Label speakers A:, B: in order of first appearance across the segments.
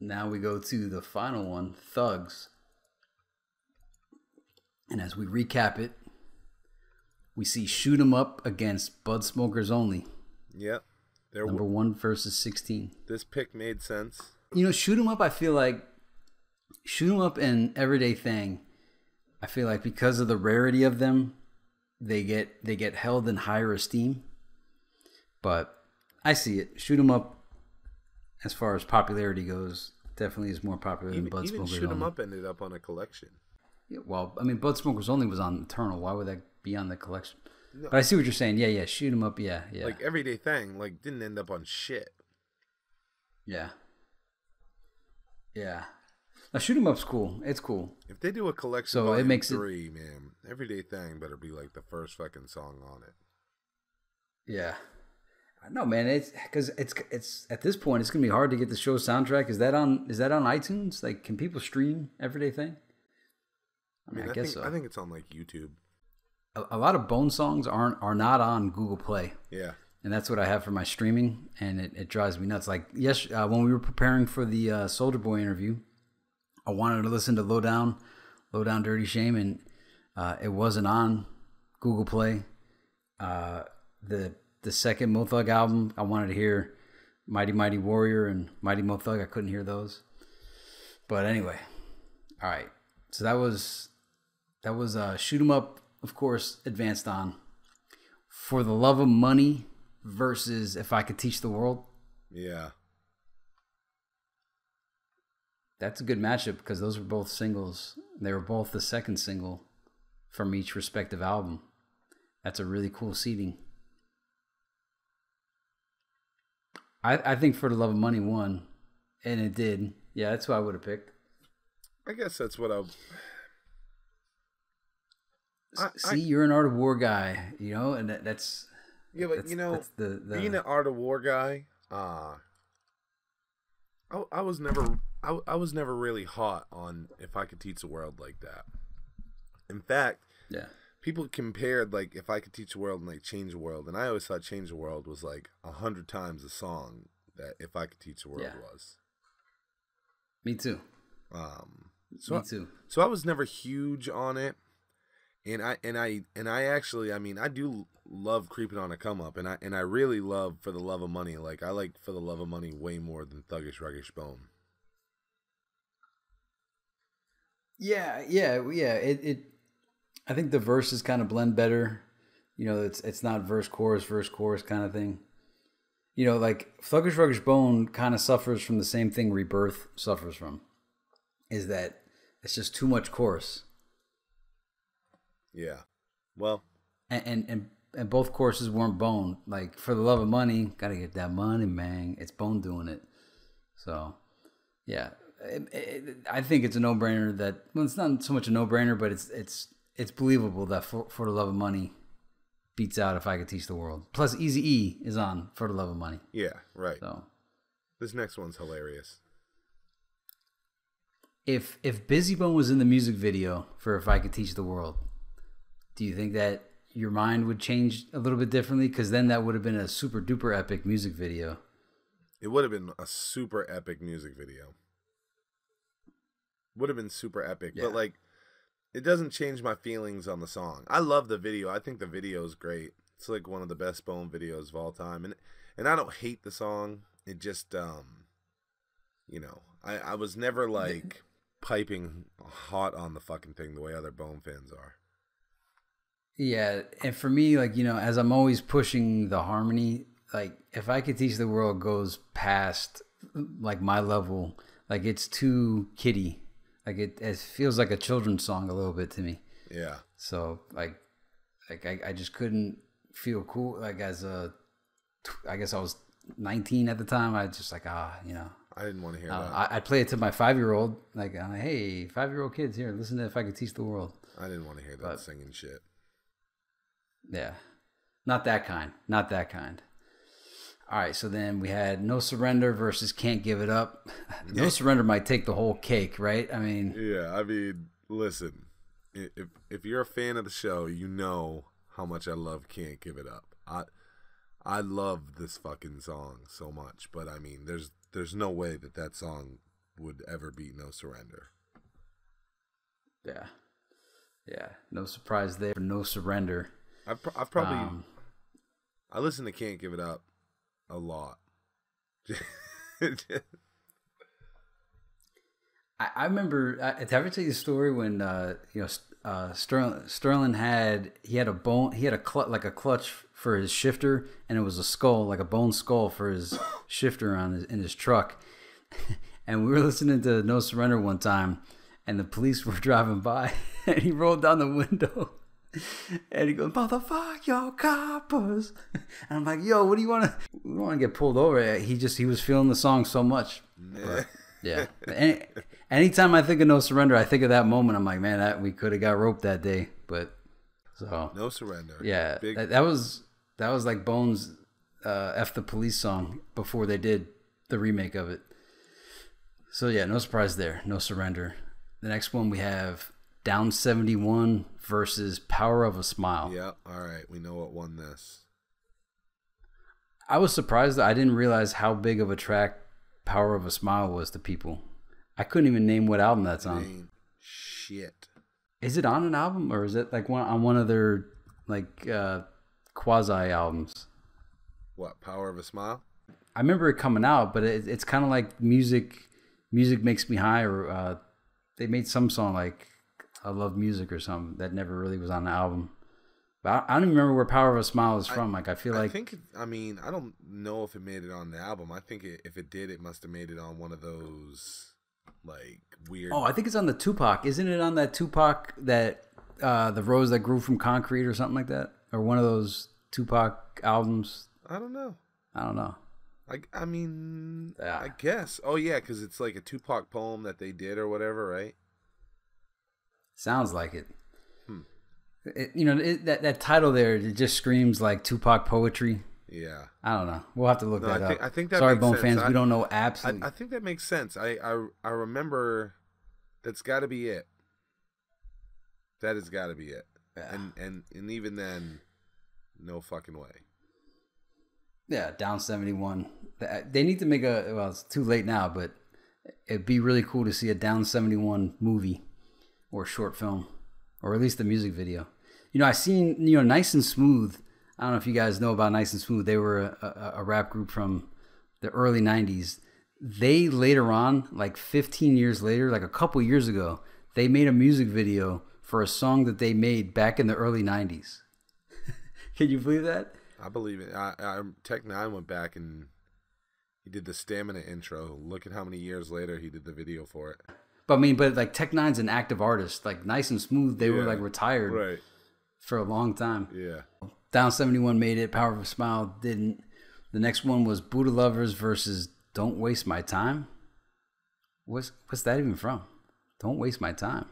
A: Now we go to the final one, Thugs. And as we recap it, we see Shoot 'em Up against Bud Smokers Only.
B: Yep.
A: Number one versus 16.
B: this pick made sense.
A: You know, Shoot 'em Up, I feel like, Shoot 'em Up and Everyday Thing, I feel like because of the rarity of them, they get they get held in higher esteem. But I see it. Shoot 'em Up, as far as popularity goes, definitely is more popular than
B: Even,
A: Bud
B: even shoot 'em up ended up on a collection.
A: Yeah, well, I mean, Bud Smokers Only was on Eternal. Why would that be on the collection?
B: No.
A: But I see what you're saying. Yeah, yeah. Shoot 'em up. Yeah, yeah,
B: Like everyday thing, like didn't end up on shit.
A: yeah, yeah. Now, shoot 'em up's cool. It's cool.
B: If they do a collection,
A: So it makes it-
B: three, man, everyday thing better be like the first fucking song on it.
A: Yeah. No, man. It's because it's it's at this point it's gonna be hard to get the show soundtrack. Is that on? Is that on iTunes? Like, can people stream Everyday Thing? I
B: I
A: mean,
B: mean,
A: I,
B: I,
A: guess
B: think
A: so.
B: I think it's on like YouTube.
A: a, a lot of Bone songs aren't are not on Google Play.
B: Yeah,
A: and that's what I have for my streaming, and it, it drives me nuts. Like yes, uh, when we were preparing for the uh, Soldier Boy interview, I wanted to listen to Low Down, Low Down Dirty Shame, and uh, it wasn't on Google Play. Uh, the the second Mo Thug album, I wanted to hear Mighty Mighty Warrior and Mighty Mo Thug. I couldn't hear those, but anyway, all right. So that was that was uh, Shoot 'Em Up, of course, advanced on for the love of money versus if I could teach the world.
B: yeah.
A: That's a good matchup because those were both singles. They were both the second single from each respective album. That's a really cool seating. I I think for the love of money won, and it did. Yeah, that's who I would have picked.
B: I guess that's what I. I- I-
A: See, you're an art of war guy, you know, and that, that's
B: Yeah, but
A: that's,
B: you know,
A: the, the
B: being an art of war guy, uh, I, I was never, I, I was never really hot on if I could teach the world like that. In fact,
A: yeah.
B: People compared like if I could teach the world and like change the world, and I always thought change the world was like a hundred times the song that if I could teach the world
A: Yeah.
B: was.
A: Me too.
B: Um, so
A: Me
B: I-
A: too.
B: so I was never huge on it, and I and I and I actually, I mean, I do love creeping on a come up, and I and I really love for the love of money. Like I like for the love of money way more than Thuggish Ruggish Bone.
A: Yeah, yeah, yeah. It, it I think the verses kind of blend better. You know, it's it's not verse chorus verse chorus kind of thing. You know, like Thuggish Ruggish Bone kind of suffers from the same thing Rebirth suffers from. Is that it's just too much chorus,
B: Yeah. Well,
A: and and and, and both courses weren't Bone. Like for the love of money, gotta get that money, man. It's Bone doing it. So, yeah, It- it- I think it's a no brainer. That well, it's not so much a no brainer, but it's it's it's believable that for, for the love of money beats out if I could teach the world. Plus, Easy E is on for the love of money.
B: yeah, right.
A: So
B: This next one's hilarious.
A: if if Bizzy Bone was in the music video for if I could teach the world, do you think that your mind would change a little bit differently? Because then that would have been a super duper epic music video.
B: It would have been a super epic music video. Would have been super epic,
A: Yeah.
B: but like, it doesn't change my feelings on the song. I love the video. I think the video is great. It's like one of the best Bone videos of all time, and and I don't hate the song. It just, um, you know, I I was never like piping hot on the fucking thing the way other Bone fans are.
A: Yeah, and for me, like you know, as I'm always pushing the harmony, like if I could teach the world goes past like my level, like it's too kiddie, like it, it feels like a children's song a little bit to me.
B: Yeah,
A: So like, like I, I just couldn't feel cool. Like as a, I guess I was 19 at the time. I just like ah, you know,
B: I didn't want to hear
A: uh,
B: that.
A: I, I'd play it to my five year old. Like, uh, hey, five year old kids, here, listen to if I could teach the world.
B: I didn't want to hear that
A: but-
B: singing shit.
A: Yeah. Not that kind. Not that kind. All right, so then we had No Surrender versus Can't Give It Up. No Surrender might take the whole cake, right? I mean,
B: Yeah, I mean, listen, if if you're a fan of the show, you know how much I love "Can't Give It Up." I I love this fucking song so much, but I mean, there's there's no way that that song would ever beat No Surrender.
A: Yeah, yeah. No surprise there. No surrender.
B: I've, I've probably
A: Um,
B: I listen to Can't Give It Up a lot.
A: I, I remember. I, did I ever tell you the story when uh, you know uh, Sterling, Sterling had he had a bone he had a cl- like a clutch for his shifter and it was a skull like a bone skull for his shifter on his, in his truck. and we were listening to No Surrender one time, and the police were driving by, and he rolled down the window. And he goes, "Motherfuck your coppers!" And I'm like, "Yo, what do you want to? We want to get pulled over." He just he was feeling the song so much. Yeah. Any, anytime I think of No Surrender, I think of that moment. I'm like, man, that we could have got roped that day. But so
B: no Surrender.
A: yeah,
B: Big,
A: that, that was that was like Bones uh, "F the Police" song before they did the remake of it. So yeah, no surprise there. No surrender. The next one we have Down seventy one versus Power of a Smile.
B: yeah. All right. We know what won this.
A: I was surprised that I didn't realize how big of a track Power of a Smile was to people. I couldn't even name what album that's on.
B: Shit.
A: Is it on an album or is it like one on one of their like uh, quasi albums?
B: What? Power of a Smile?
A: I remember it coming out, but it, it's kind of like music. Music makes me high, or uh, they made some song like "I Love Music" or something that never really was on the album. But I, I don't even remember where "Power of a Smile" is from. like I feel
B: I
A: like
B: think. It, I mean, I don't know if it made it on the album. I think it, if it did, it must have made it on one of those like weird.
A: oh, I think it's on the Tupac. Isn't it on that Tupac that uh, the rose that grew from concrete or something like that, or one of those Tupac albums?
B: I don't know.
A: I don't know.
B: I, I mean,
A: Yeah.
B: I guess. Oh yeah, because it's like a Tupac poem that they did or whatever, right?
A: Sounds like it.
B: Hmm.
A: It- you know it, that that title there it just screams like Tupac poetry.
B: Yeah.
A: I don't know. We'll have to look
B: No,
A: that
B: I think-
A: up.
B: I think that
A: Sorry, Bone
B: sense.
A: fans,
B: I-
A: we don't know
B: I,
A: absolutely.
B: I think that makes sense. I I, I remember that's got to be it. That has got to be it.
A: Yeah.
B: And and and even then, no fucking way.
A: yeah, down seventy one. They need to make a. Well, it's too late now, but it'd be really cool to see a down seventy one movie or short film, or at least the music video. You know, I seen you know nice and smooth. I don't know if you guys know about Nice and Smooth. They were a, a, rap group from the early '90s. They later on, like 15 years later, like a couple years ago, they made a music video for a song that they made back in the early '90s. Can you believe that?
B: I believe it. I, I Tech N9ne went back and he did the stamina intro. Look at how many years later he did the video for it.
A: But I mean, but like Tech N9ne's an active artist. Like Nice and Smooth, they were like retired
B: Right.
A: for a long time.
B: Yeah.
A: Down 71 made it. Power of a Smile didn't. The next one was Buddha Lovers versus Don't Waste My Time. What's what's that even from? Don't waste my time.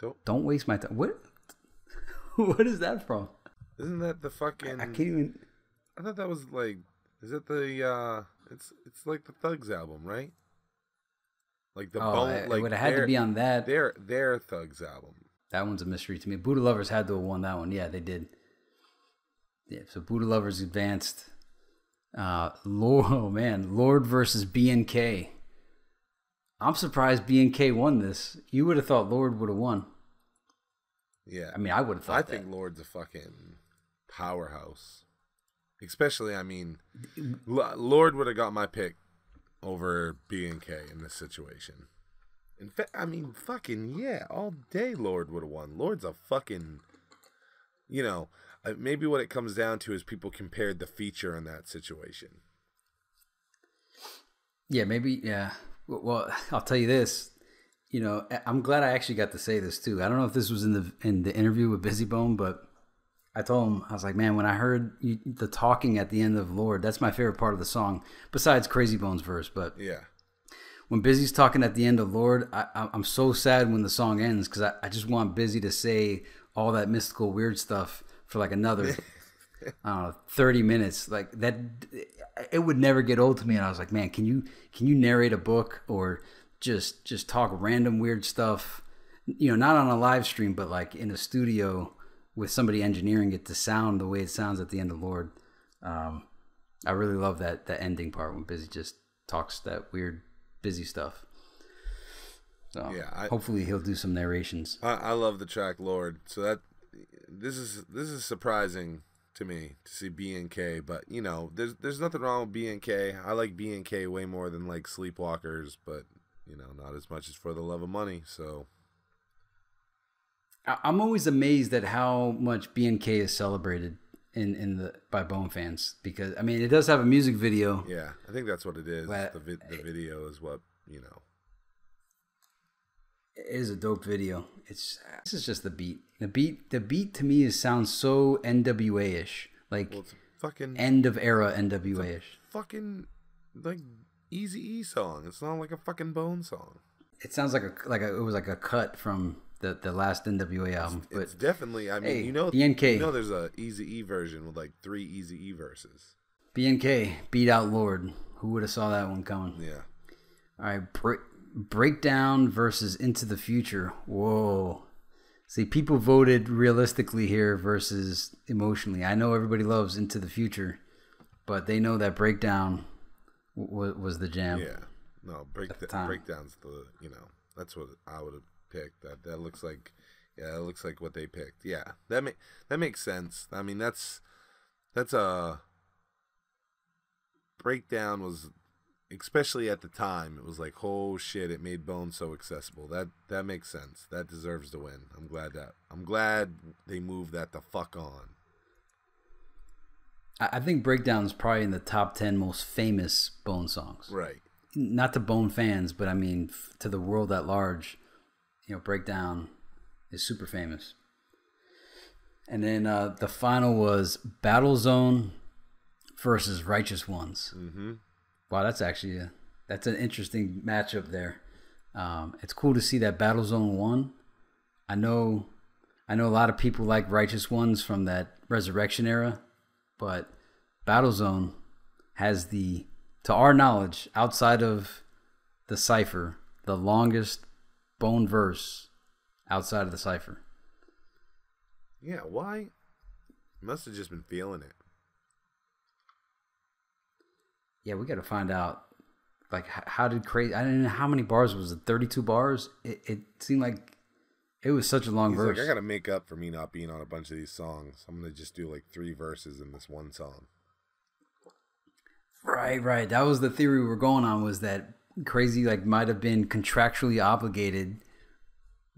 B: Don't.
A: Don't waste my time. What? what is that from?
B: Isn't that the fucking?
A: I can't even.
B: I thought that was like. Is it the? uh It's it's like the Thugs album, right? Like the
A: Oh,
B: bone.
A: it,
B: like
A: would have had to be on that.
B: their their Thugs album.
A: That one's a mystery to me. Buddha Lovers had to have won that one. Yeah, they did. Yeah, so Buddha Lovers advanced. Uh, Lord, oh man, Lord versus BNK. I'm surprised BNK won this. You would have thought Lord would have won.
B: Yeah.
A: I mean, I would have thought
B: I
A: that.
B: think Lord's a fucking powerhouse. Especially, I mean, Lord would have got my pick over B and K in this situation. In fact, I mean, fucking yeah, all day Lord would have won. Lord's a fucking, you know, uh, maybe what it comes down to is people compared the feature in that situation.
A: Yeah, maybe. Yeah. Well, Well, I'll tell you this. You know, I'm glad I actually got to say this too. I don't know if this was in the in the interview with Bizzy Bone, but I told him I was like, man, when I heard you, the talking at the end of Lord, that's my favorite part of the song, besides Krayzie Bones verse. But
B: Yeah,
A: when Bizzy's talking at the end of Lord, I, I'm so sad when the song ends because I, I just want Bizzy to say all that mystical weird stuff for like another, I don't know, 30 minutes. Like that, it would never get old to me. And I was like, man, can you can you narrate a book or just just talk random weird stuff? You know, not on a live stream, but like in a studio with somebody engineering it to sound the way it sounds at the end of Lord. Um, I really love that that ending part when Bizzy just talks that weird Bizzy stuff. So
B: Yeah, I-
A: hopefully he'll do some narrations.
B: I, I love the track Lord. So that this is this is surprising to me to see B and K, but you know, there's there's nothing wrong with B and K. I like B and K way more than like Sleepwalkers, but you know, not as much as for the love of money. So
A: I'm always amazed at how much BNK is celebrated in in the by Bone fans because I mean it does have a music video.
B: yeah, I think that's what it is. The vi- the video is what you know.
A: It is a dope video. It's this is just the beat. The beat the beat to me is sounds so NWA ish, like
B: Well, fucking
A: end of era NWA ish.
B: fucking like Easy E song. It's not like a fucking Bone song.
A: It sounds like a like a, it was like a cut from the the last NWA album, but
B: It's definitely. I mean,
A: Hey,
B: you know,
A: BNK.
B: You know, there's a Easy E version with like three Easy E verses.
A: BNK beat out Lord. Who would have saw that one coming?
B: Yeah.
A: All right, break, breakdown versus Into the Future. Whoa. See, people voted realistically here versus emotionally. I know everybody loves Into the Future, but they know that breakdown w- was the jam.
B: Yeah. No, break
A: the
B: the, breakdowns the you know that's what I would have picked. That that looks like yeah, that looks like what they picked. Yeah, that make that makes sense. I mean that's that's a breakdown was especially at the time it was like oh shit it made Bone so accessible. That that makes sense. That deserves to win. I'm glad that I'm glad they moved that the fuck on.
A: I I think breakdown is probably in the top 10 most famous Bone songs.
B: Right.
A: Not to Bone fans, but I mean f- to the world at large. You know, breakdown is super famous. And then uh, the final was Battle Zone versus Righteous Ones.
B: Mm-hmm.
A: Wow, that's actually a, that's an interesting matchup there. Um, it's cool to see that Battle Zone won. I know, I know a lot of people like Righteous Ones from that Resurrection era, but Battle Zone has the, to our knowledge, outside of the cipher, the longest bone verse outside of the cipher.
B: Yeah, why? Must have just been feeling it.
A: Yeah, we got to find out. Like, how did Krayzie? I don't know how many bars was it. Thirty-two bars. It, it seemed like it was such a long
B: He's
A: verse.
B: like, I gotta make up for me not being on a bunch of these songs. I'm gonna just do like three verses in this one song.
A: Right, right. That was the theory we were going on. Was that Krayzie? Like, might have been contractually obligated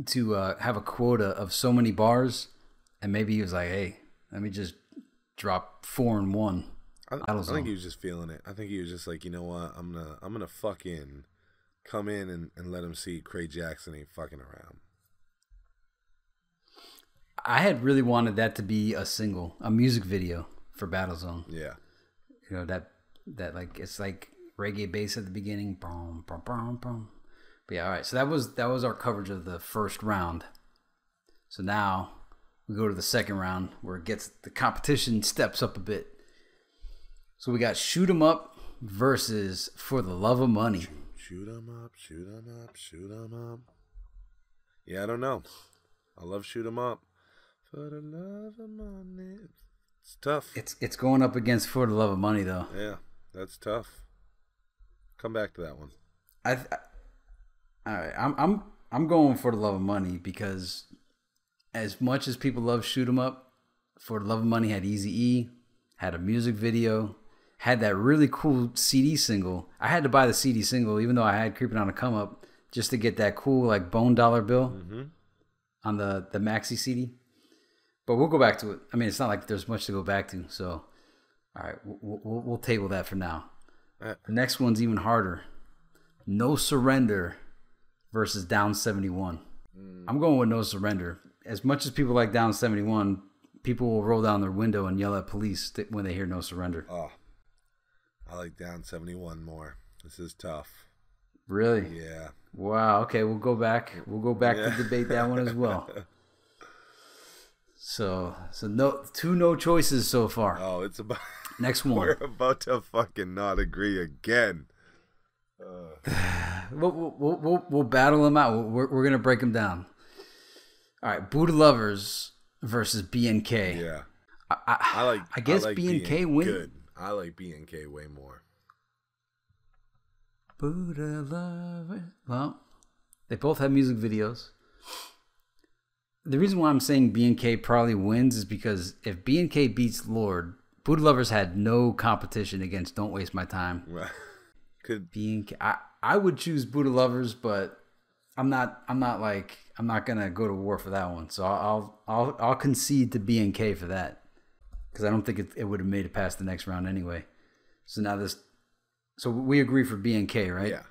A: to uh, have a quota of so many bars, and maybe he was like, "Hey, let me just drop four and one."
B: I,
A: Battle
B: I think he was just feeling it. I think he was just like, you know what? I'm gonna I'm gonna fuck in, come in and, and let him see Craig Jackson ain't fucking around.
A: I had really wanted that to be a single, a music video for Battlezone.
B: Yeah.
A: You know that that like it's like reggae bass at the beginning. Boom, boom, boom, boom. But yeah, all right. So that was that was our coverage of the first round. So now we go to the second round where it gets the competition steps up a bit. So we got shoot 'em up versus for the love of money.
B: Shoot 'em up, shoot 'em up, shoot 'em up. Yeah, I don't know. I love shoot 'em up. For the love of money. It's tough.
A: It's it's going up against for the love of money though.
B: Yeah, that's tough. Come back to that one.
A: I, I all right. I'm I'm I'm going for the love of money because as much as people love shoot 'em up, for the love of money had Easy E, had a music video, had that really cool CD single. I had to buy the CD single even though I had Creeping on a Come Up just to get that cool like bone dollar bill mm-hmm. on the the maxi CD. But we'll go back to it. I mean, it's not like there's much to go back to. So, all right, we'll, we'll, we'll table that for now.
B: Uh,
A: The next one's even harder. No Surrender versus Down 71. I'm going with No Surrender. As much as people like Down 71, people will roll down their window and yell at police th- when they hear No Surrender.
B: Oh, I like down 71 more. This is tough.
A: Really?
B: Yeah.
A: Wow. Okay, we'll go back. We'll go back
B: Yeah.
A: to debate that one as well. So, so no two no choices so far.
B: Oh, it's about.
A: Next one.
B: We're about to fucking not agree again.
A: We'll, we'll, we'll, we'll battle them out. We're, we're gonna break them down. All right, Buddha lovers versus BNK.
B: Yeah.
A: I, I,
B: I like.
A: I guess
B: like
A: B and
B: being
A: win.
B: Good. I like BNK way more.
A: Buddha Lovers. Well, they both have music videos. The reason why I'm saying BNK probably wins is because if BNK beats Lord, Buddha Lovers had no competition against Don't Waste My Time.
B: Could
A: BNK, I, I would choose Buddha Lovers, but I'm not. I'm not like. I'm not gonna go to war for that one. So I'll I'll I'll concede to BNK for that because I don't think it, it would have made it past the next round anyway. So now this. So we agree for BNK, right?
B: yeah.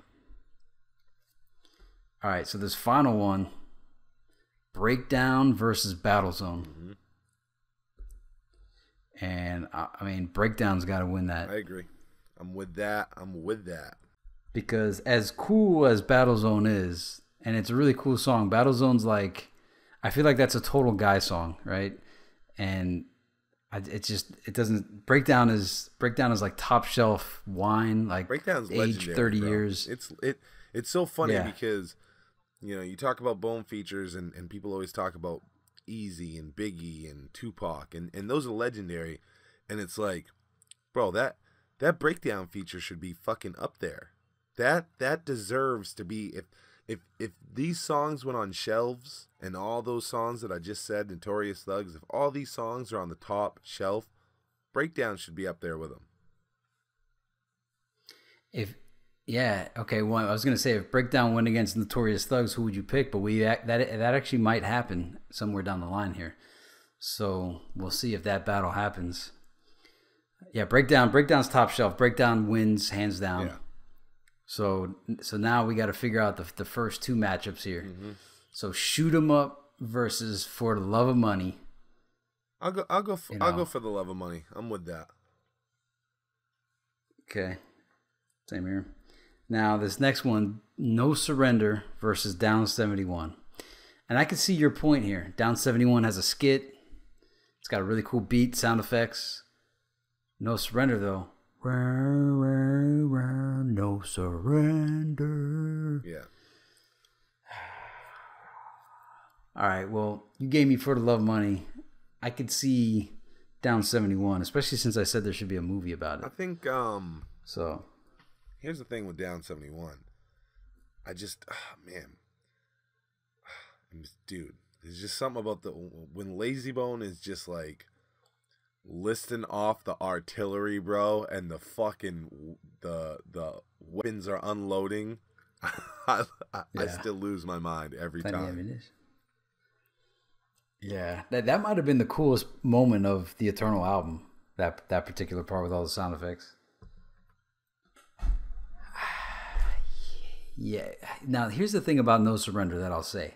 A: All right. So this final one. Breakdown versus Battlezone. Mm-hmm. And I, I mean, Breakdown's got to win that.
B: I agree. I'm with that. I'm with that.
A: because as cool as Battlezone is, and it's a really cool song. Battlezone's like, I feel like that's a total guy song, right? And I, it just it doesn't breakdown is breakdown is like top shelf wine, like
B: Breakdown's
A: age thirty
B: bro.
A: years.
B: It's it. It's so funny
A: Yeah.
B: because you know you talk about bone features and and people always talk about Eazy and Biggie and Tupac and and those are legendary, and it's like, bro, that that breakdown feature should be fucking up there. That that deserves to be if if if these songs went on shelves and all those songs that I just said, Notorious Thugs, if all these songs are on the top shelf, breakdown should be up there with them.
A: If yeah, okay. Well, I was gonna say if breakdown went against Notorious Thugs, who would you pick? But we that that actually might happen somewhere down the line here. So we'll see if that battle happens. Yeah, breakdown. Breakdown's top shelf. Breakdown wins hands down.
B: Yeah.
A: So so now we got to figure out the the first two matchups here.
B: Mm-hmm.
A: So shoot 'em up versus for the love of money.
B: I'll go. I'll go. For,
A: You
B: I'll go for the love of money. I'm with that.
A: Okay, same here. Now this next one, no surrender versus down seventy one, and I can see your point here. Down seventy one has a skit. It's got a really cool beat, sound effects. No surrender though. No surrender.
B: Yeah.
A: All right. Well, you gave me for the love money. I could see down seventy one, especially since I said there should be a movie about it.
B: I think. Um.
A: So
B: Here's the thing with Down 71. I just, ah, man, just- dude. There's just something about the when Layzie Bone is just like listing off the artillery, bro, and the fucking the the weapons are unloading. I, I, I still lose my mind every
A: plenty
B: time.
A: Yeah, that that might have been the coolest moment of the Eternal album. That that particular part with all the sound effects. Yeah. Now here's the thing about No Surrender that I'll say.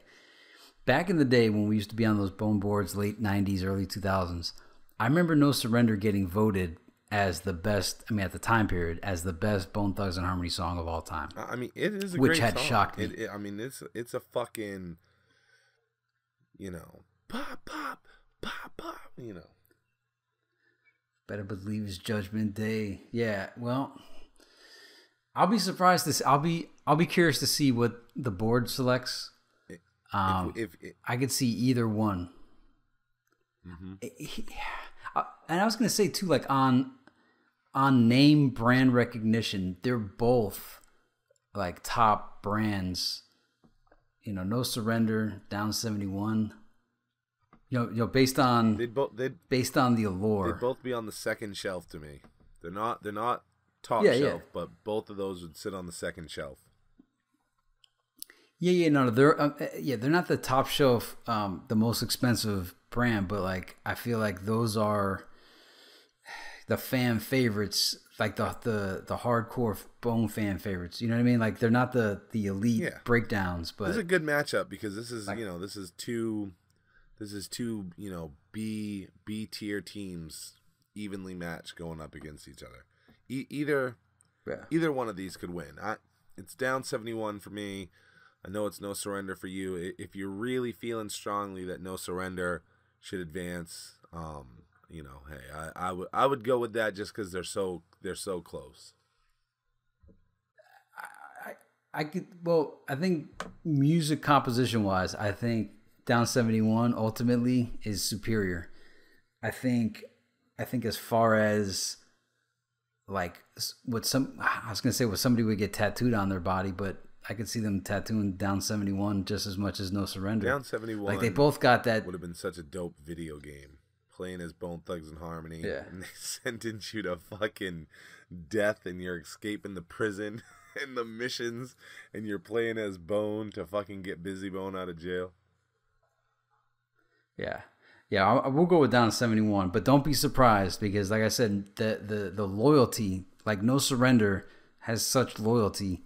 A: Back in the day when we used to be on those bone boards, late '90s, early 2000s, I remember No Surrender getting voted as the best. I mean, at the time period, as the best Bone Thugs and Harmony song of all time.
B: I mean, it is a
A: Which had
B: song.
A: shocked me.
B: It, it- I mean, it's it's a fucking, you know, pop pop pop pop. You know,
A: Better believe it's Judgment Day. Yeah, well, I'll be surprised to. See, I'll be. I'll be curious to see what the board selects. Um,
B: if, if
A: I could see either one.
B: Mm-hmm.
A: Uh, and I was gonna say too, like on on name brand recognition, they're both like top brands. You know, no surrender, down seventy one. You know, you know, based on
B: they'd both they'd
A: based on the allure.
B: they'd both be on the second shelf to me. They're not they're not top
A: Yeah, yeah.
B: shelf, but both of those would sit on the second shelf.
A: Yeah, yeah, no, they're um, uh, yeah, they're not the top shelf, um, the most expensive brand, but like I feel like those are the fan favorites, like the the the hardcore bone fan favorites. You know what I mean? Like they're not the the elite
B: Yeah.
A: breakdowns, but
B: This is a good matchup because this is you know this is two this is two you know B B tier teams evenly matched going up against each other. E- either
A: yeah.
B: either one of these could win. I, it's down 71 for me. I know it's no surrender for you. If you're really feeling strongly that no surrender should advance, um, you know, hey, I, I would I would go with that just because they're so they're so close.
A: I I could well, I think music composition wise, I think Down 71 ultimately is superior. I think I think as far as like what some I was gonna say what somebody would get tattooed on their body, but I could see them tattooing down seventy one just as much as no surrender.
B: Down seventy one.
A: Like they both got that.
B: Would have been such a dope video game. Playing as Bone Thugs and Harmony.
A: Yeah.
B: And they sentence you to fucking death and you're escaping the prison and the missions and you're playing as Bone to fucking get Bizzy Bone out of jail.
A: Yeah. Yeah, I, I will go with down 71, but don't be surprised because like I said, the the the loyalty, like no surrender has such loyalty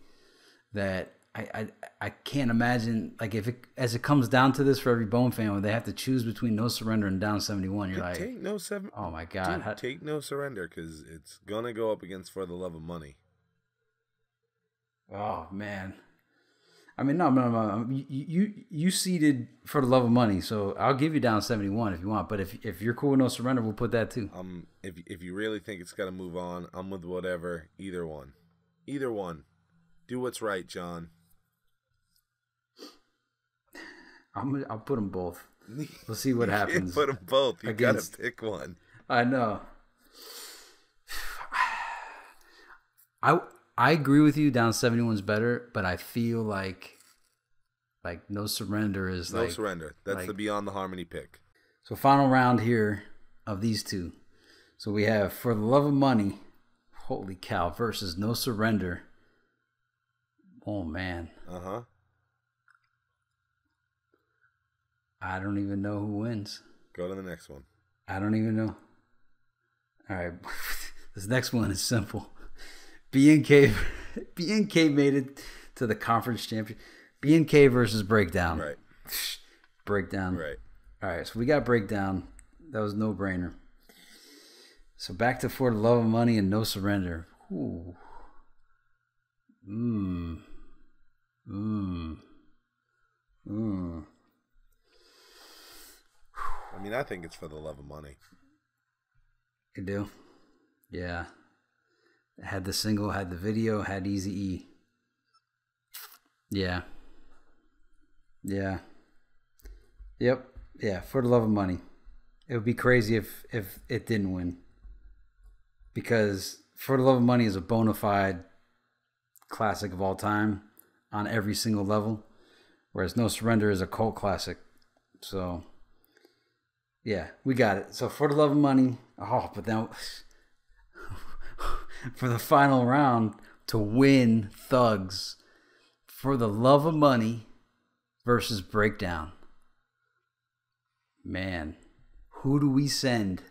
A: that I, I I can't imagine like if it as it comes down to this for every Bone fan when they have to choose between no surrender and down 71, you're like
B: take no seven.
A: Oh my god.
B: Dude,
A: How-
B: take no surrender because it's gonna go up against For the Love of Money.
A: Oh man. I mean, no, no, no. You, you you seeded for the love of money, so I'll give you down seventy one if you want. But if if you're cool with no surrender, we'll put that too.
B: Um, if if you really think it's gotta move on, I'm with whatever. Either one, either one. Do what's right, John.
A: I'm gonna- I'll put them both. We'll see what happens.
B: Put them both. You
A: against-
B: gotta pick one.
A: I know. I I agree with you. Down seventy one's better, but I feel like like no surrender is like
B: No
A: like
B: surrender. That's
A: like-
B: the Beyond the Harmony pick.
A: So final round here of these two. So we have for the love of money, holy cow, versus no surrender. Oh man,
B: Uh huh.
A: I don't even know who wins.
B: Go to the next one.
A: I don't even know. All right, this next one is simple. BNK, BNK made it to the conference champion. BNK versus Breakdown.
B: Right.
A: Breakdown.
B: Right.
A: All right, so we got breakdown. That was no brainer. So back to for the love of money and no surrender. Ooh. Mmm. Mmm. Mmm.
B: I mean, I think it's for the love of money.
A: You do? Yeah. Had the single, had the video, had Easy E. Yeah. Yeah. Yep. Yeah. For the love of money. It would be crazy if if it didn't win. Because For the Love of Money is a bona fide classic of all time on every single level. Whereas No Surrender is a cult classic. So yeah, we got it. So for the love of money, oh, but then for the final round to win Thugs for the love of money versus Breakdown. Man, who do we send?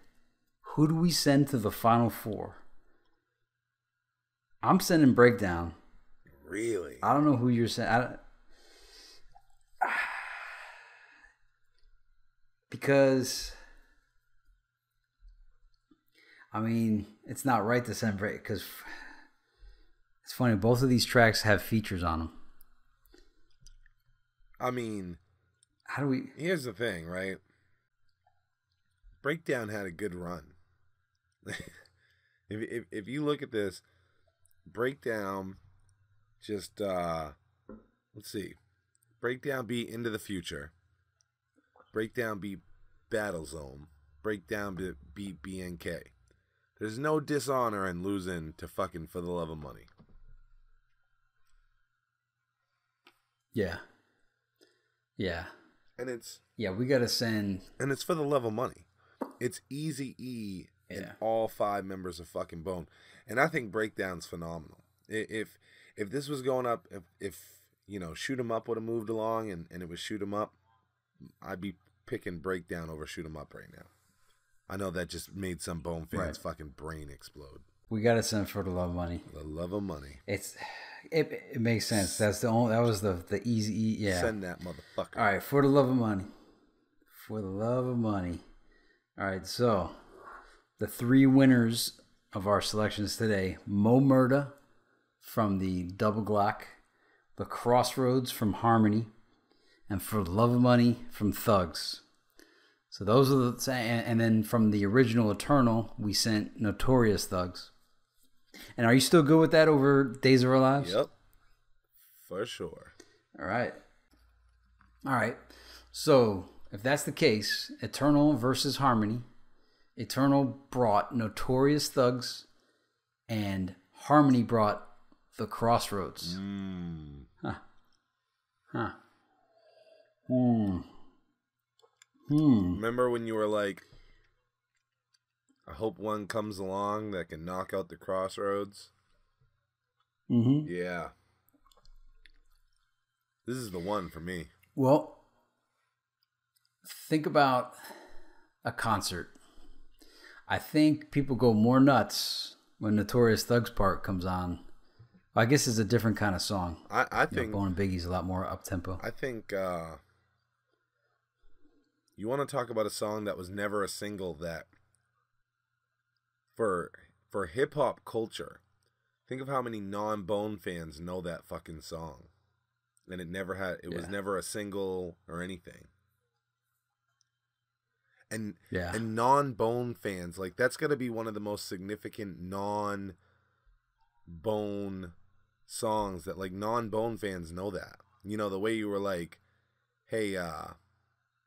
A: Who do we send to the final four? I'm sending Breakdown.
B: Really?
A: I don't know who you're saying. I don't, because I mean, it's not right to send break because it's funny. Both of these tracks have features on them.
B: I mean,
A: How do we?
B: here's the thing, right? Breakdown had a good run. if, if if you look at this, Breakdown just uh let's see. Breakdown beat Into the Future. Breakdown beat Battle Zone. Breakdown be- beat BNK. There's no dishonor in losing to fucking for the love of money.
A: Yeah, yeah,
B: And it's
A: yeah. We gotta send.
B: and it's for the love of money. It's Easy E and
A: Yeah.
B: all five members of fucking Bone, and I think Breakdown's phenomenal. If if this was going up, if if you know Shoot 'Em Up would have moved along and and it was Shoot 'Em Up, I'd be picking Breakdown over Shoot 'Em Up right now. I know that just made some Bone fans
A: Right.
B: fucking brain explode.
A: We gotta send for the love of money.
B: The love of money.
A: It's it. It makes sense. That's the only. That was the the easy. Yeah.
B: Send that motherfucker.
A: All right, for the love of money. For the love of money. All right, so the three winners of our selections today Mo Murda from the Double Glock, The Crossroads from Harmony, and For Love of Money from Thugs. So those are the and and then from the original Eternal, we sent Notorious Thugs. And are you still good with that over Days of Our Lives?
B: Yep. For sure.
A: All right. All right. So, if that's the case, Eternal versus Harmony. Eternal brought Notorious Thugs and Harmony brought the Crossroads.
B: Mm.
A: Huh. Huh. Hmm. Hmm.
B: Remember when you were like, I hope one comes along that can knock out the crossroads?
A: Mm-hmm.
B: Yeah. This is the one for me.
A: Well, think about a concert. I think people go more nuts when Notorious Thugs Part comes on. I guess it's a different kind of song.
B: I, I
A: You
B: think
A: know, Bone and Biggie's a lot more up tempo.
B: I think uh you want to talk about a song that was never a single that for for hip hop culture. Think of how many non-bone fans know that fucking song. And it never had it was never a single or anything. And
A: Yeah.
B: and non-bone fans, like that's gonna be one of the most significant non bone songs that like non-bone fans know that. You know, the way you were like, "Hey, uh,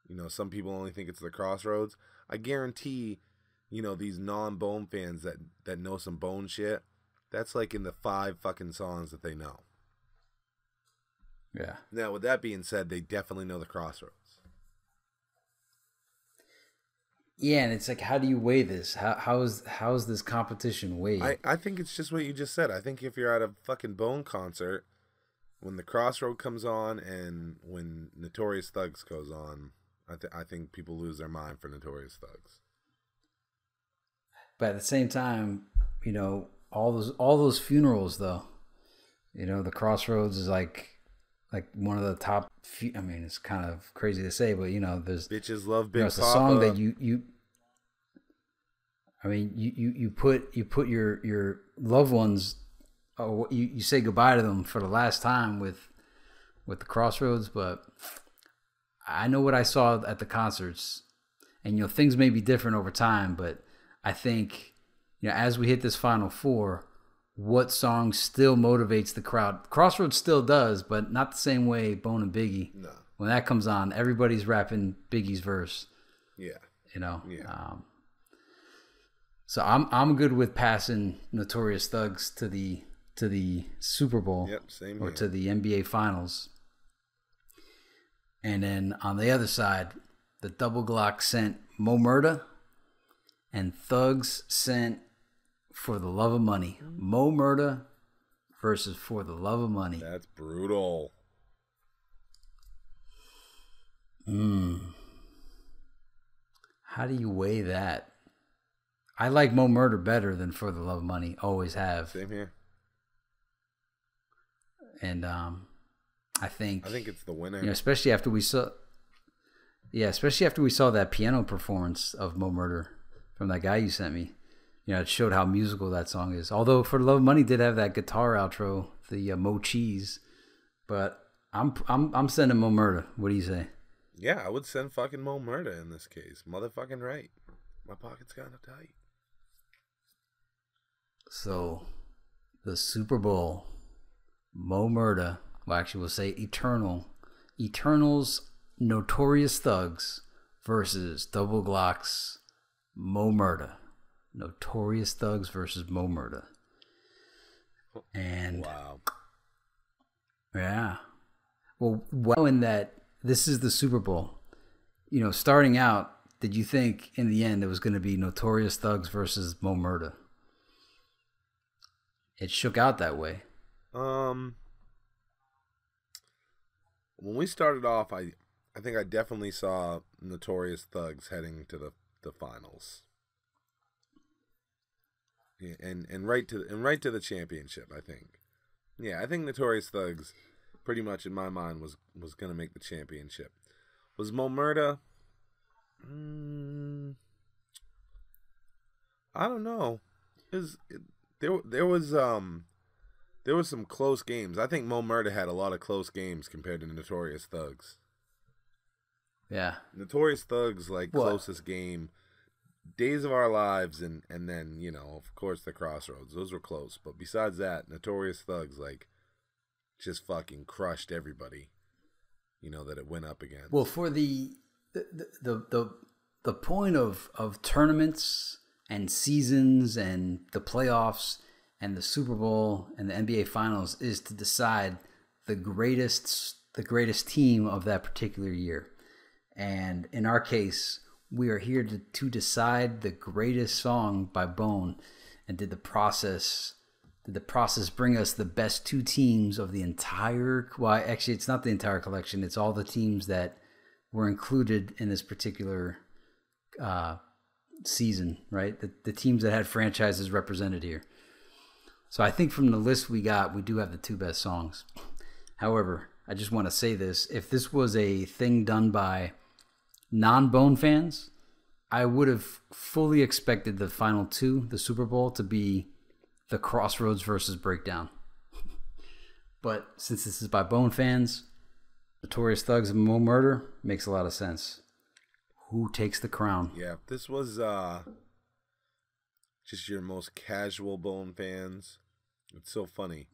B: you know, some people only think it's the Crossroads." I guarantee, you know, these non-bone fans that that know some bone shit, that's like in the five fucking songs that they know.
A: yeah.
B: Now, with that being said, they definitely know the Crossroads.
A: Yeah, and it's like, how do you weigh this? How how is how is this competition weighed?
B: I, I think it's just what you just said. I think if you're at a fucking Bone concert, when the Crossroad comes on and when Notorious Thugs goes on, I, th- I think people lose their mind for Notorious Thugs.
A: but at the same time, you know, all those all those funerals though, you know, the Crossroads is like like one of the top. I mean, it's kind of crazy to say, but you know, there's
B: Bitches love
A: you
B: Big
A: know, it's a
B: Papa.
A: song that you you. I mean, you, you, you put you put your your loved ones, oh, you you say goodbye to them for the last time with with the Crossroads, but I know what I saw at the concerts, and you know things may be different over time, but I think you know as we hit this final four, what song still motivates the crowd? Crossroads still does, but not the same way Bone and Biggie.
B: no,
A: When that comes on, everybody's rapping Biggie's verse.
B: yeah,
A: You know.
B: Yeah.
A: Um, so I'm I'm good with passing Notorious Thugs to the to the Super Bowl
B: yep, same
A: or
B: here.
A: to the NBA Finals. And then on the other side, the Double Glock sent Mo Murda, and Thugs sent For the Love of Money. Mo Murda versus For the Love of Money.
B: That's brutal.
A: How do you weigh that? I like Mo Murda better than For the Love of Money. Always have.
B: Same here.
A: And um, I think
B: I think it's the winner.
A: you know, especially after we saw, yeah, especially after we saw that piano performance of Mo Murda from that guy you sent me. You know, it showed how musical that song is. Although For Love Money did have that guitar outro, the uh, Mo Cheese, but I'm I'm I'm sending Mo Murda. What do you say?
B: yeah, I would send fucking Mo Murda in this case. Motherfucking right. My pocket's kind of tight.
A: So, the Super Bowl, Mo Murda, well, actually, we'll say Eternal, Eternal's Notorious Thugs versus Double Glock's Mo Murda. Notorious Thugs versus Mo Murda. And
B: Wow.
A: yeah. Well, well, in that this is the Super Bowl, you know, starting out, did you think in the end it was going to be Notorious Thugs versus Mo Murda? It shook out that way.
B: Um, when we started off, I I think I definitely saw Notorious Thugs heading to the the finals. Yeah, and and right to and right to the championship. I think. Yeah, I think Notorious Thugs, pretty much in my mind, was was gonna make the championship. Was Mo Murda? Mm, I don't know. Is there there was um there was some close games. I think Mo Murda had a lot of close games compared to Notorious Thugs.
A: Yeah.
B: Notorious Thugs like
A: What?
B: closest game, Days of Our Lives, and and then you know of course the Crossroads. Those were close, but besides that, Notorious Thugs like just fucking crushed everybody. You know that it went up against.
A: Well, for the the the the, the point of of tournaments and seasons and the playoffs and the Super Bowl and the NBA Finals is to decide the greatest the greatest team of that particular year. And in our case, we are here to, to decide the greatest song by Bone. And did the process did the process bring us the best two teams of the entire well actually it's not the entire collection, it's all the teams that were included in this particular uh, season, right? The, the teams that had franchises represented here. So I think from the list we got, we do have the two best songs. However, I just want to say this: if this was a thing done by non-Bone fans, I would have fully expected the final two, the Super Bowl, to be the Crossroads versus Breakdown. but since this is by Bone fans, Notorious Thugs and Mo Murda makes a lot of sense. Who takes the crown?
B: Yeah, this was uh just your most casual Bone fans. It's so funny.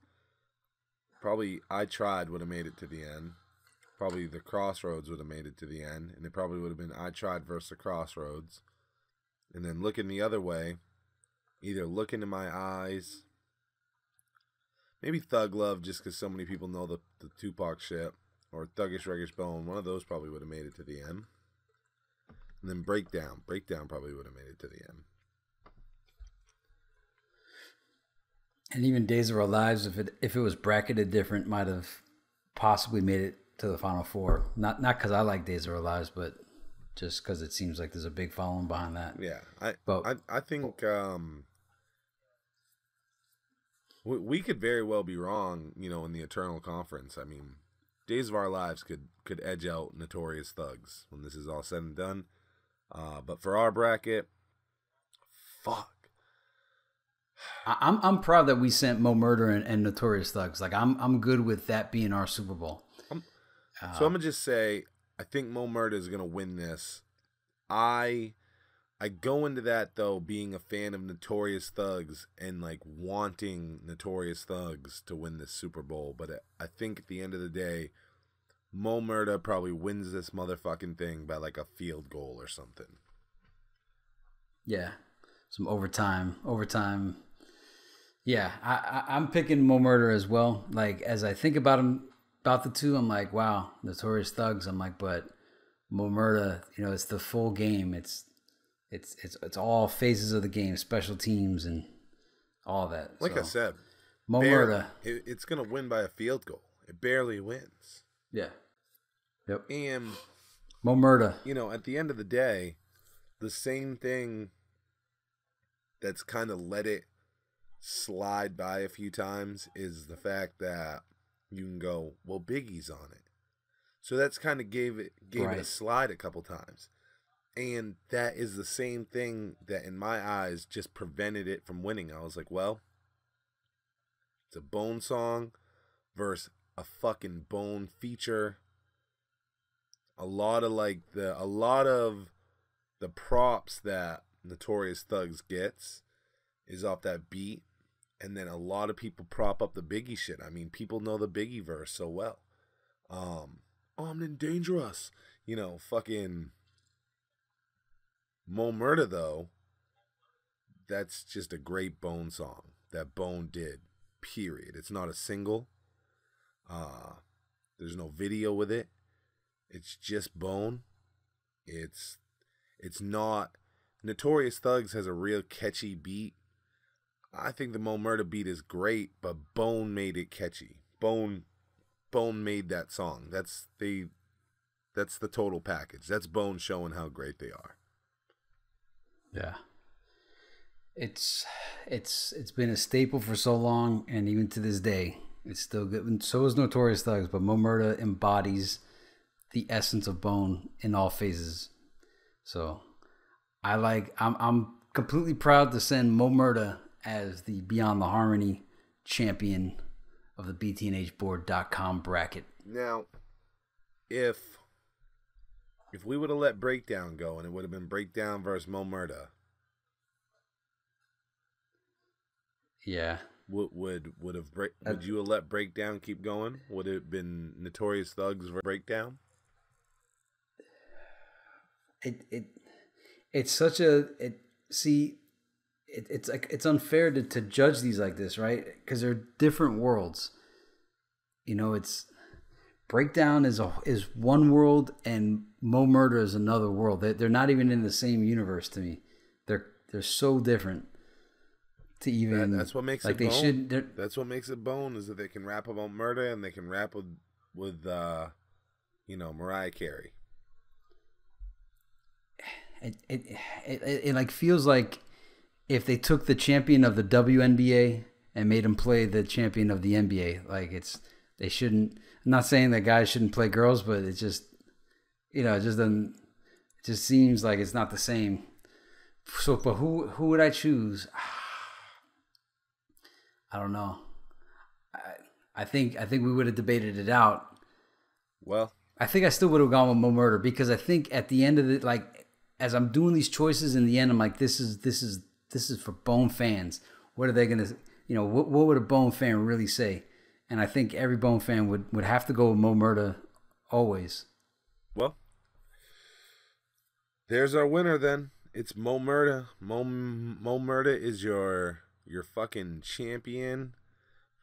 B: Probably I tried would have made it to the end. Probably the Crossroads would have made it to the end, and it probably would have been I tried versus the Crossroads. And then looking the other way, either look into my eyes, maybe Thug Love, just because so many people know the, the Tupac shit, or Thuggish Ruggish Bone. One of those probably would have made it to the end. And then Breakdown. Breakdown probably would have made it to the end.
A: And even Days of Our Lives, if it if it was bracketed different, might have possibly made it to the final four. Not not because I like Days of Our Lives, but just because it seems like there's a big following behind that.
B: Yeah, I but I I think um, we, we could very well be wrong. You know, in the Eternal Conference, I mean, Days of Our Lives could could edge out Notorious Thugs when this is all said and done. Uh, but for our bracket, fuck.
A: I'm I'm proud that we sent Mo Murda and, and Notorious Thugs. Like I'm I'm good with that being our Super Bowl.
B: Uh, so I'm gonna just say I think Mo Murda is gonna win this. I I go into that though being a fan of Notorious Thugs and like wanting Notorious Thugs to win this Super Bowl, but I think at the end of the day, Mo Murda probably wins this motherfucking thing by like a field goal or something.
A: Yeah, some overtime, overtime. Yeah, I, I am picking Mo Murda as well. Like as I think about him, about the two, I'm like, wow, Notorious Thugs. I'm like, but Mo Murda, you know, it's the full game. It's it's it's it's all phases of the game, special teams and all that.
B: Like so, I said,
A: Mo Murda,
B: it, it's gonna win by a field goal. It barely wins.
A: Yeah. Yep.
B: And
A: Mo Murda.
B: You know, at the end of the day, the same thing that's kind of let it slide by a few times is the fact that you can go, well, Biggie's on it. So that's kind of gave it gave right. it a slide a couple times. And that is the same thing that in my eyes just prevented it from winning. I was like, well, it's a bone song versus a fucking bone feature. A lot of like the a lot of the props that Notorious Thugs gets is off that beat and then a lot of people prop up the Biggie shit. I mean, people know the Biggie verse so well. Um, I'm dangerous, you know, fucking Mo Murda though. That's just a great Bone song that Bone did. Period. It's not a single. Uh, there's no video with it. It's just Bone. It's it's not. Notorious Thugs has a real catchy beat I think the Mo Murda beat is great, but Bone made it catchy. Bone Bone made that song. That's the that's the total package. That's Bone showing how great they are.
A: Yeah. It's it's it's been a staple for so long and even to this day it's still good. And so is Notorious Thugs, but Mo Murda embodies the essence of Bone in all phases. So I like I'm I'm completely proud to send Mo Murda as the Beyond the Harmony champion of the btnhboard.com bracket.
B: Now, if if we would have let Breakdown go and it would have been Breakdown versus Mo Murda.
A: Yeah.
B: Would would would have break, would you have let Breakdown keep going? Would it have been Notorious Thugs versus Breakdown?
A: It it it's such a it see it, it's like it's unfair to, to judge these like this, right? Because they're different worlds. You know, it's breakdown is a is one world and Mo Murda is another world. They, they're not even in the same universe to me. They're they're so different. To even
B: That- that's what makes
A: like
B: it
A: they
B: bone.
A: should.
B: That's what makes it bone is that they can rap about murder and they can rap with with uh, you know Mariah Carey.
A: it, it, it, it, it like feels like if they took the champion of the WNBA and made him play the champion of the NBA, like it's they shouldn't. I'm not saying that guys shouldn't play girls, but it just you know it just doesn't. It just seems like it's not the same. So, but who who would I choose? I don't know. I I think I think we would have debated it out.
B: Well,
A: I think I still would have gone with Mo Murda because I think at the end of it, like as I'm doing these choices in the end, I'm like, this is this is this is for Bone fans. What are they gonna, you know, what what would a Bone fan really say? And I think every Bone fan would would have to go with Mo Murda always.
B: well, there's our winner then. It's Mo Murda. Mo Mo Murda is your your fucking champion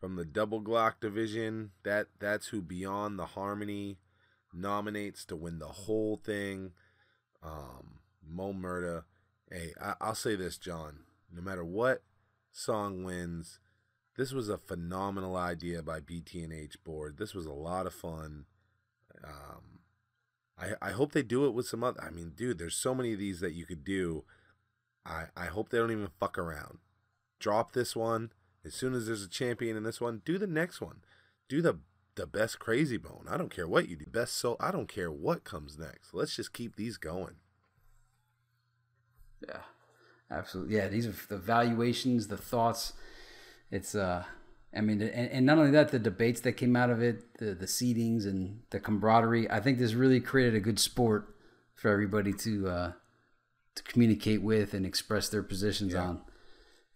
B: from the double Glock division. That that's who Beyond the Harmony nominates to win the whole thing. Um, Mo Murda. Hey, I, I'll say this, John. No matter what song wins, this was a phenomenal idea by BTNH board. This was a lot of fun. Um, I I hope they do it with some other. I mean, dude, there's so many of these that you could do. I I hope they don't even fuck around. Drop this one as soon as there's a champion in this one. Do the next one. Do the the best Krayzie Bone. I don't care what you do. Best soul. I don't care what comes next. Let's just keep these going.
A: Yeah, absolutely. Yeah, these are the valuations, the thoughts. It's uh, I mean, and, and not only that, the debates that came out of it, the the seedings and the camaraderie. I think this really created a good sport for everybody to uh, to communicate with and express their positions on,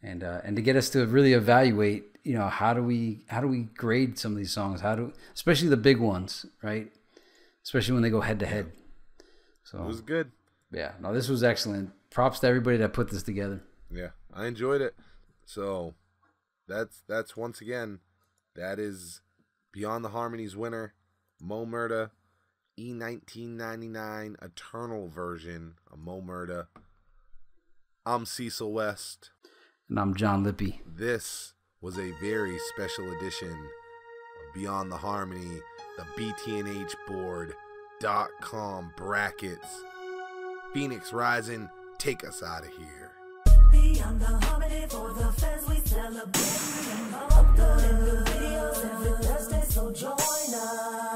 A: and uh, and to get us to really evaluate. You know, how do we how do we grade some of these songs? How do especially the big ones, right? Especially when they go head to head. So
B: It was good.
A: yeah, no, this was excellent. Props to everybody that put this together.
B: Yeah, I enjoyed it. So that's that's once again that is Beyond the Harmonies winner, Mo Murda, E E1999 Eternal version of Mo Murda. I'm Cecil West.
A: And I'm John Lippy.
B: This was a very special edition of Beyond the Harmony, the BTNH board dot com brackets. Feenics Ryzin, take us out of here.
C: Beyond the harmony for the fans, we celebrate. Videos every Thursday, so join us.